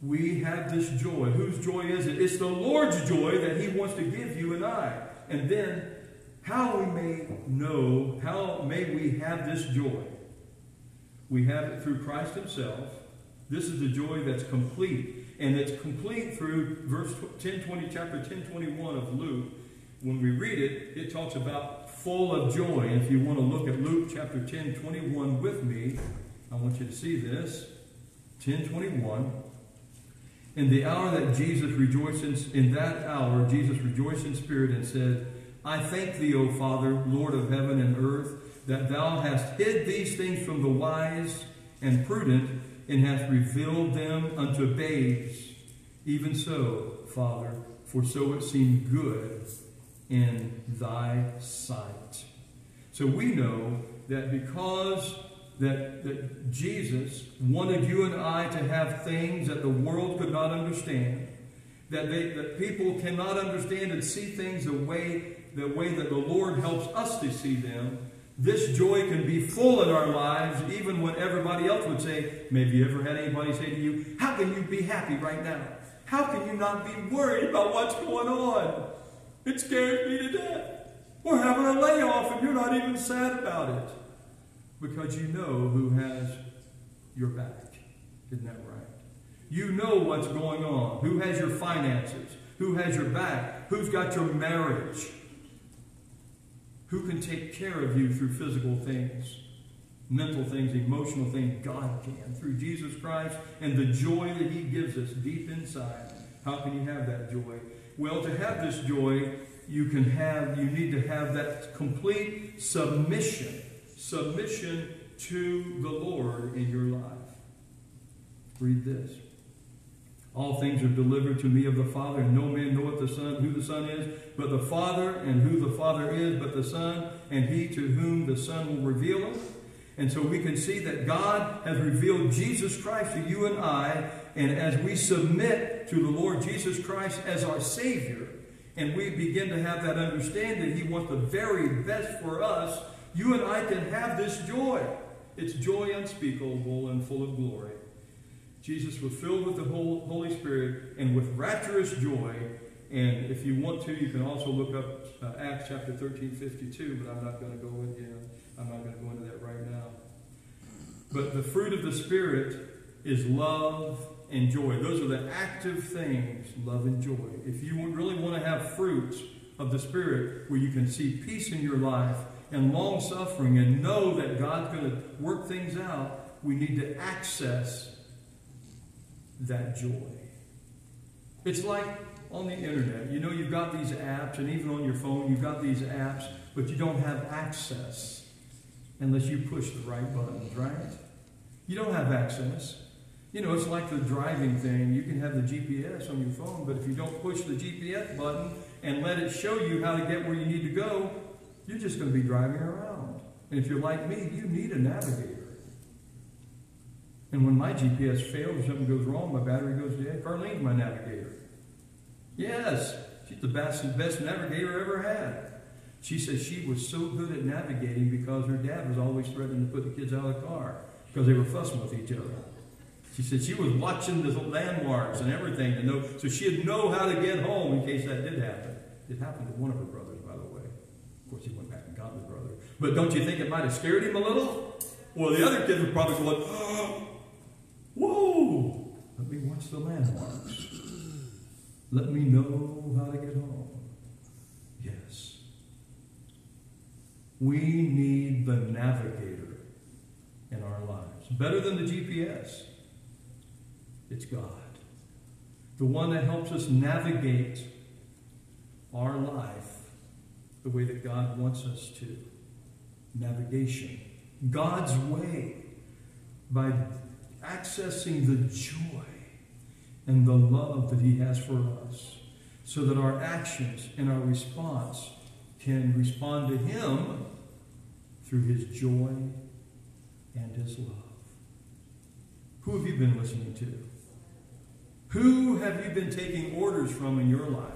we have this joy. Whose joy is it? It's the Lord's joy that He wants to give you and I. And then, how we may know, how may we have this joy? We have it through Christ Himself. This is the joy that's complete. And it's complete through verse 1020, chapter 1021 of Luke. When we read it, it talks about full of joy. And if you want to look at Luke chapter 1021 with me, I want you to see this. 1021. In the hour that Jesus rejoiced in, in that hour, Jesus rejoiced in spirit and said, I thank thee, O Father, Lord of heaven and earth, that thou hast hid these things from the wise and prudent and hath revealed them unto babes. Even so, Father, for so it seemed good in thy sight. So we know that because that, that Jesus wanted you and I to have things that the world could not understand, that, they, that people cannot understand and see things the way, the way that the Lord helps us to see them, this joy can be full in our lives, even when everybody else would say, maybe you ever had anybody say to you, How can you be happy right now? How can you not be worried about what's going on? It scares me to death. We're having a layoff and you're not even sad about it. Because you know who has your back. Isn't that right? You know what's going on. Who has your finances? Who has your back? Who's got your marriage? Who can take care of you through physical things, mental things, emotional things? God can through Jesus Christ and the joy that He gives us deep inside. How can you have that joy? Well, to have this joy, you can have, you need to have that complete submission, submission to the Lord in your life. Read this. All things are delivered to me of the Father, and no man knoweth the Son, who the Son is, but the Father, and who the Father is, but the Son, and he to whom the Son will reveal him. And so we can see that God has revealed Jesus Christ to you and I, and as we submit to the Lord Jesus Christ as our Savior, and we begin to have that understanding, He wants the very best for us, you and I can have this joy. It's joy unspeakable and full of glory. Jesus was filled with the Holy Spirit and with rapturous joy. And if you want to, you can also look up uh, Acts chapter 13, 52, but I'm not going to go in, you I'm not going to go into that right now. But the fruit of the Spirit is love and joy. Those are the active things, love and joy. If you really want to have fruits of the Spirit where you can see peace in your life and long suffering and know that God's going to work things out, we need to access that joy. It's like on the internet. You know, you've got these apps, and even on your phone, you've got these apps, but you don't have access unless you push the right buttons, right? You don't have access. You know, it's like the driving thing. You can have the GPS on your phone, but if you don't push the GPS button and let it show you how to get where you need to go, you're just going to be driving around. And if you're like me, you need a navigator. And when my GPS fails or something goes wrong, my battery goes dead, Carlene's my navigator. Yes, she's the best, best navigator I ever had. She says she was so good at navigating because her dad was always threatening to put the kids out of the car because they were fussing with each other. She said she was watching the landmarks and everything to know, so she'd know how to get home in case that did happen. It happened to one of her brothers, by the way. Of course, he went back and got his brother. But don't you think it might have scared him a little? Well, the other kids were probably going, oh, Whoa! Let me watch the landmarks. Let me know how to get home. Yes. We need the navigator in our lives. Better than the GPS. It's God. The one that helps us navigate our life the way that God wants us to. Navigation. God's way by accessing the joy and the love that He has for us so that our actions and our response can respond to Him through His joy and His love. Who have you been listening to? Who have you been taking orders from in your life?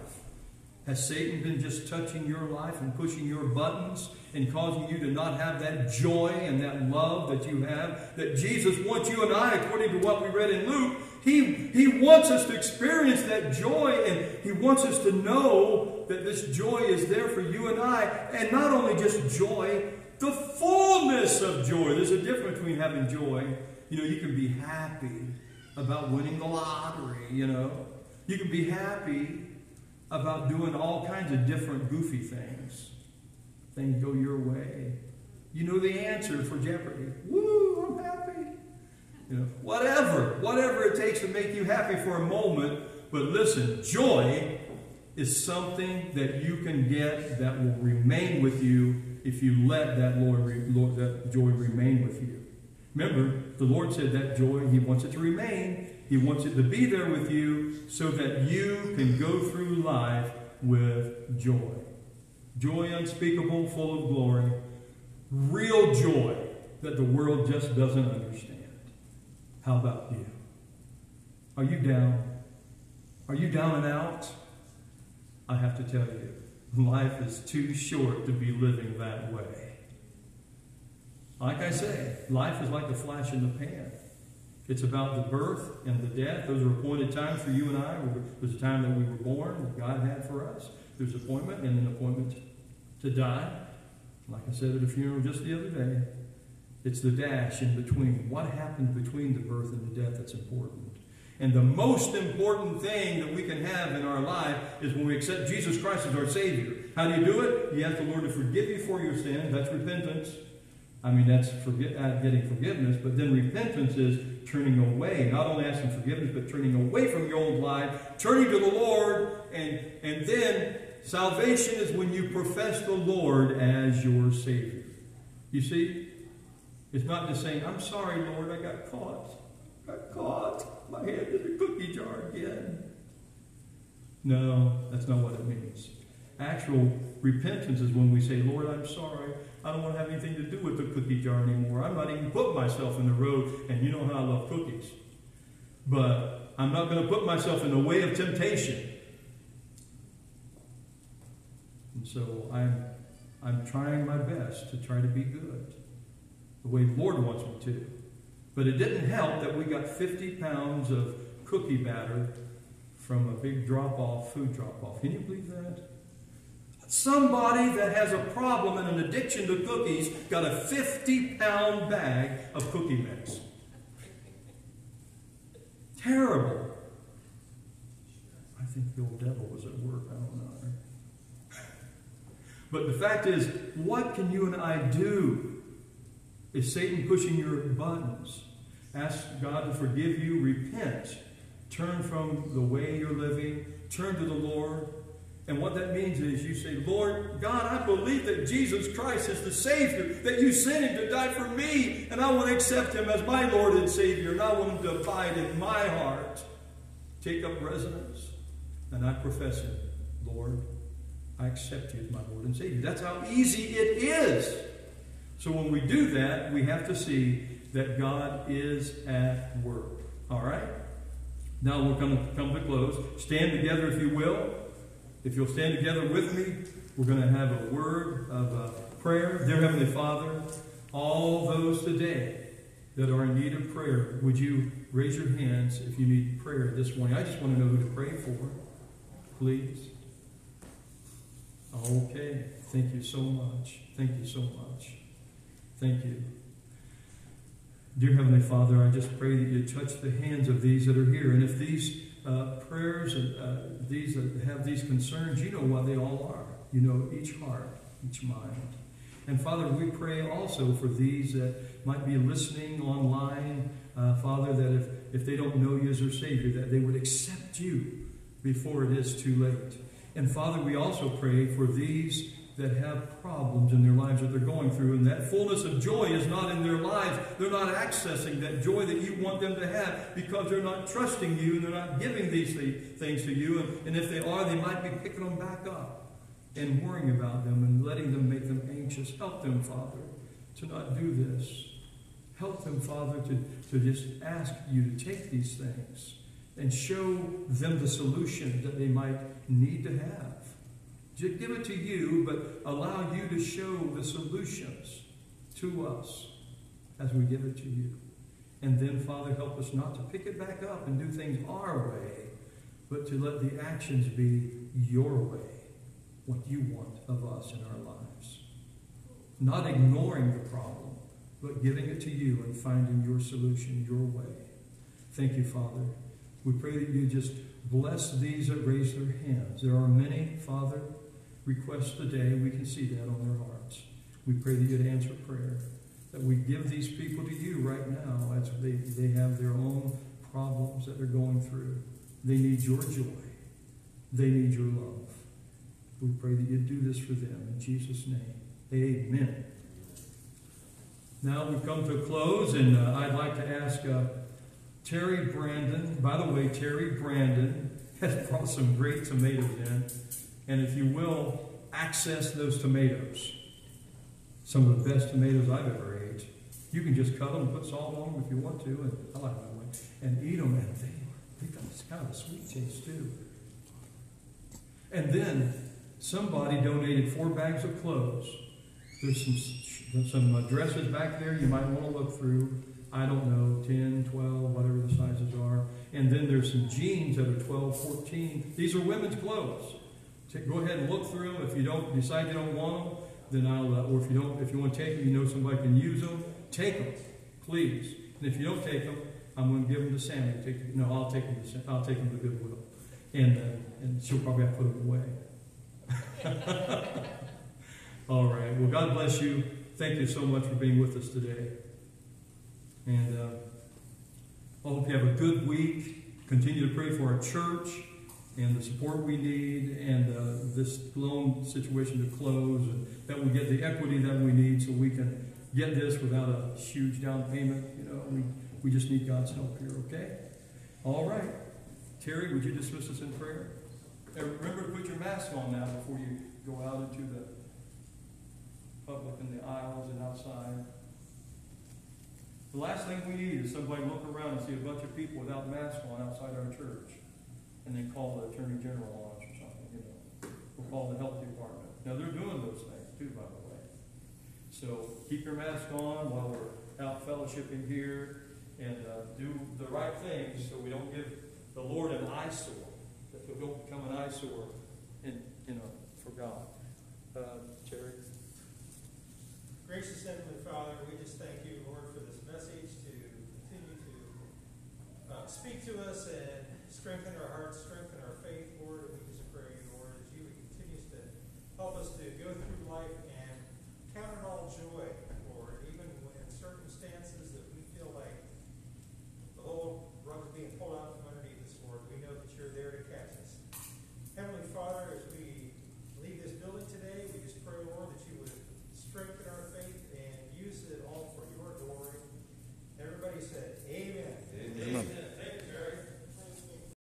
Has Satan been just touching your life and pushing your buttons and causing you to not have that joy and that love that you have? That Jesus wants you and I, according to what we read in Luke, he, he wants us to experience that joy and He wants us to know that this joy is there for you and I. And not only just joy, the fullness of joy. There's a difference between having joy. You know, you can be happy about winning the lottery, you know. You can be happy about doing all kinds of different goofy things. Things go your way. You know the answer for Jeopardy. Woo, I'm happy. You know, whatever, whatever it takes to make you happy for a moment. But listen, joy is something that you can get that will remain with you if you let that Lord, Lord that joy remain with you. Remember, the Lord said that joy, He wants it to remain. He wants it to be there with you so that you can go through life with joy. Joy unspeakable, full of glory. Real joy that the world just doesn't understand. How about you? Are you down? Are you down and out? I have to tell you, life is too short to be living that way. Like I say, life is like a flash in the pan. It's about the birth and the death. Those are appointed times for you and I. There's a time that we were born, that God had for us. There's appointment and an appointment to die. Like I said at a funeral just the other day, it's the dash in between. What happened between the birth and the death that's important. And the most important thing that we can have in our life is when we accept Jesus Christ as our Savior. How do you do it? You ask the Lord to forgive you for your sins. That's repentance. I mean, that's forget, uh, getting forgiveness. But then repentance is turning away, not only asking forgiveness, but turning away from your old life, turning to the Lord, and, and then salvation is when you profess the Lord as your Savior. You see? It's not just saying, I'm sorry, Lord, I got caught. I Got caught. My hand in the cookie jar again. No, that's not what it means. Actual repentance is when we say, Lord, I'm sorry. I don't want to have anything to do with the cookie jar anymore. I'm not even put myself in the road, and you know how I love cookies. But I'm not going to put myself in the way of temptation. And so I'm, I'm trying my best to try to be good the way the Lord wants me to. But it didn't help that we got 50 pounds of cookie batter from a big drop off, food drop off. Can you believe that? Somebody that has a problem and an addiction to cookies got a 50 pound bag of cookie mix. Terrible. I think the old devil was at work. I don't know. But the fact is, what can you and I do? Is Satan pushing your buttons? Ask God to forgive you. Repent. Turn from the way you're living. Turn to the Lord. And what that means is you say, Lord God, I believe that Jesus Christ is the Savior, that you sent him to die for me, and I want to accept him as my Lord and Savior, and I want him to abide in my heart. Take up residence, and I profess him, Lord, I accept you as my Lord and Savior. That's how easy it is. So when we do that, we have to see that God is at work. All right? Now we're going to come to close. Stand together if you will. If you'll stand together with me, we're going to have a word of uh, prayer. Dear Heavenly Father, all those today that are in need of prayer, would you raise your hands if you need prayer this morning? I just want to know who to pray for. Please. Okay. Thank you so much. Thank you so much. Thank you. Dear Heavenly Father, I just pray that you touch the hands of these that are here. And if these uh, prayers uh, these that have these concerns, you know what they all are. You know each heart, each mind. And Father, we pray also for these that might be listening online, uh, Father, that if, if they don't know you as their Savior, that they would accept you before it is too late. And Father, we also pray for these that have problems in their lives that they're going through, and that fullness of joy is not in their lives. They're not accessing that joy that you want them to have because they're not trusting you and they're not giving these things to you. And, and if they are, they might be picking them back up and worrying about them and letting them make them anxious. Help them, Father, to not do this. Help them, Father, to, to just ask you to take these things and show them the solution that they might need to have. Just give it to you, but allow you to show the solutions to us as we give it to you. And then, Father, help us not to pick it back up and do things our way, but to let the actions be your way, what you want of us in our lives. Not ignoring the problem, but giving it to you and finding your solution your way. Thank you, Father. We pray that you just bless these that raise their hands. There are many, Father, requests today. We can see that on their hearts. We pray that you'd answer prayer, that we give these people to you right now as they, they have their own problems that they're going through. They need your joy. They need your love. We pray that you do this for them. In Jesus' name, amen. Now we've come to a close, and uh, I'd like to ask uh, Terry Brandon. By the way, Terry Brandon has brought some great tomatoes in and if you will, access those tomatoes. Some of the best tomatoes I've ever ate. You can just cut them and put salt on them if you want to, and I like that way, and eat them, and they, they got this kind of a sweet taste too. And then somebody donated four bags of clothes. There's some some dresses back there you might want to look through. I don't know, 10, 12, whatever the sizes are. And then there's some jeans that are 12, 14. These are women's clothes go ahead and look through them. If you don't decide you don't want them, then I'll, uh, or if you don't, if you want to take them, you know somebody can use them, take them, please. And if you don't take them, I'm going to give them to Sammy. Take, no, I'll take them to I'll take them to Goodwill, and uh, and she'll probably have to put them away. All right. Well, God bless you. Thank you so much for being with us today, and uh, I hope you have a good week. Continue to pray for our church and the support we need and uh, this loan situation to close and that we get the equity that we need so we can get this without a huge down payment. You know, we, we just need God's help here, okay? All right. Terry, would you dismiss us in prayer? And remember to put your mask on now before you go out into the public in the aisles and outside. The last thing we need is somebody look around and see a bunch of people without masks on outside our church and then call the attorney general on us or something, you know, or call the health department. Now, they're doing those things too, by the way. So keep your mask on while we're out fellowshipping here and uh, do the right things so we don't give the Lord an eyesore, that we don't become an eyesore in, you know, for God. Uh, Terry? Gracious Heavenly Father, we just thank you, speak to us and strengthen our hearts, strengthen our faith, Lord. We just pray, Lord, as you continues to help us to go through life and count it all joy